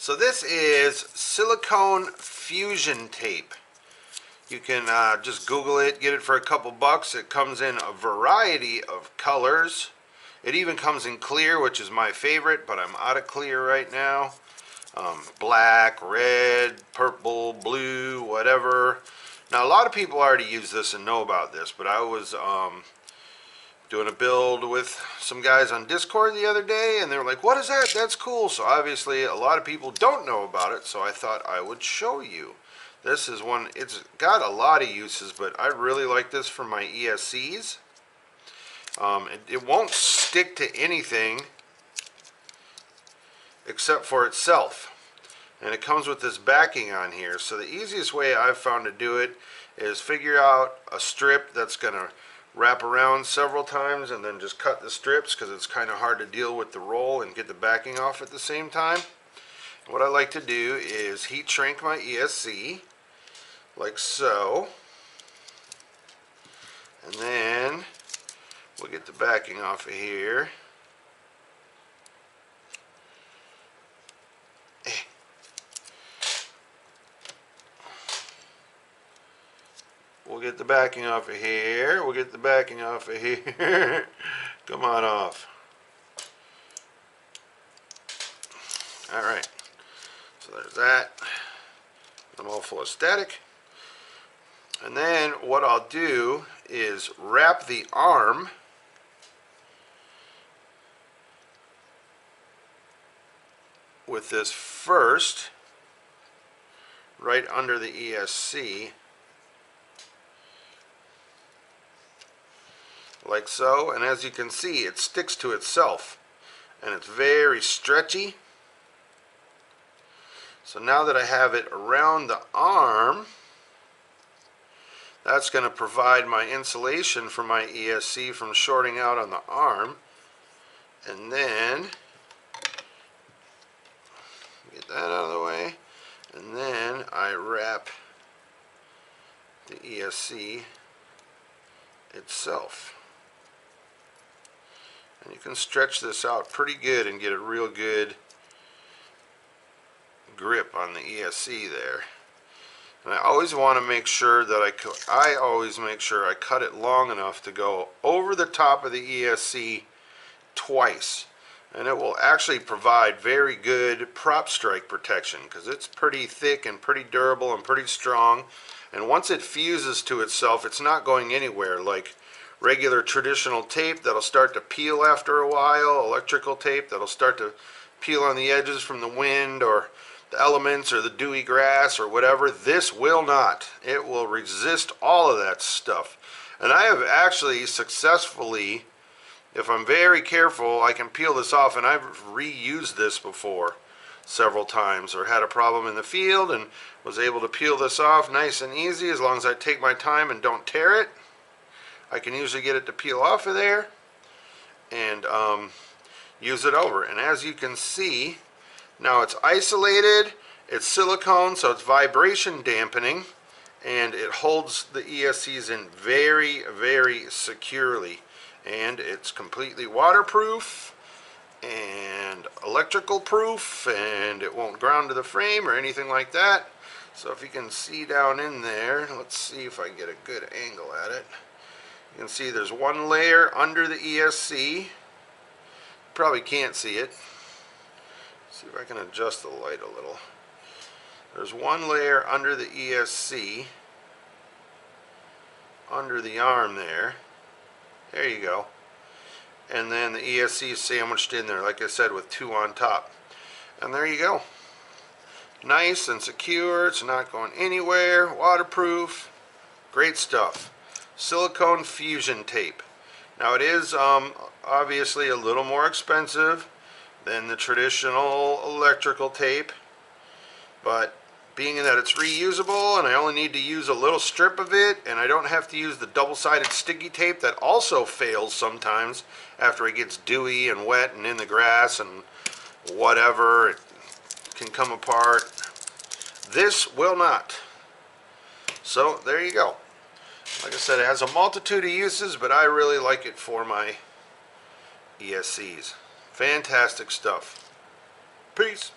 So this is silicone fusion tape. You can uh, just Google it, get it for a couple bucks. It comes in a variety of colors. It even comes in clear, which is my favorite, but I'm out of clear right now. Um, black, red, purple, blue, whatever. Now, a lot of people already use this and know about this, but I was um, doing a build with some guys on Discord the other day, and they were like, what is that? That's cool. So obviously, a lot of people don't know about it, so I thought I would show you. This is one, it's got a lot of uses, but I really like this for my ESCs. Um, it, it won't stick to anything except for itself. And it comes with this backing on here. So the easiest way I've found to do it is figure out a strip that's going to wrap around several times and then just cut the strips because it's kind of hard to deal with the roll and get the backing off at the same time. What I like to do is heat shrink my ESC like so. And then we'll get the backing off of here. We'll get the backing off of here. We'll get the backing off of here. Come on off. Alright. So there's that. I'm all full of static. And then what I'll do is wrap the arm with this first right under the ESC like so and as you can see it sticks to itself and it's very stretchy. So now that I have it around the arm that's going to provide my insulation for my ESC from shorting out on the arm. And then get that out of the way and then I wrap the ESC itself and you can stretch this out pretty good and get a real good grip on the ESC there. And I always want to make sure that I I always make sure I cut it long enough to go over the top of the ESC twice. And it will actually provide very good prop strike protection because it's pretty thick and pretty durable and pretty strong. And once it fuses to itself it's not going anywhere like regular traditional tape that'll start to peel after a while electrical tape that'll start to peel on the edges from the wind or the elements or the dewy grass or whatever. This will not. It will resist all of that stuff. And I have actually successfully if I'm very careful, I can peel this off, and I've reused this before several times, or had a problem in the field and was able to peel this off nice and easy as long as I take my time and don't tear it. I can usually get it to peel off of there and um, use it over. And as you can see, now it's isolated, it's silicone, so it's vibration dampening, and it holds the ESCs in very, very securely. And it's completely waterproof and electrical proof and it won't ground to the frame or anything like that. So if you can see down in there let's see if I can get a good angle at it you can see there's one layer under the ESC probably can't see it see if I can adjust the light a little there's one layer under the ESC under the arm there there you go. And then the ESC is sandwiched in there, like I said, with two on top. And there you go. Nice and secure. It's not going anywhere. Waterproof. Great stuff. Silicone fusion tape. Now it is um, obviously a little more expensive than the traditional electrical tape. But being that it's reusable and I only need to use a little strip of it and I don't have to use the double-sided sticky tape that also fails sometimes after it gets dewy and wet and in the grass and whatever it can come apart this will not so there you go like I said it has a multitude of uses but I really like it for my ESCs fantastic stuff. Peace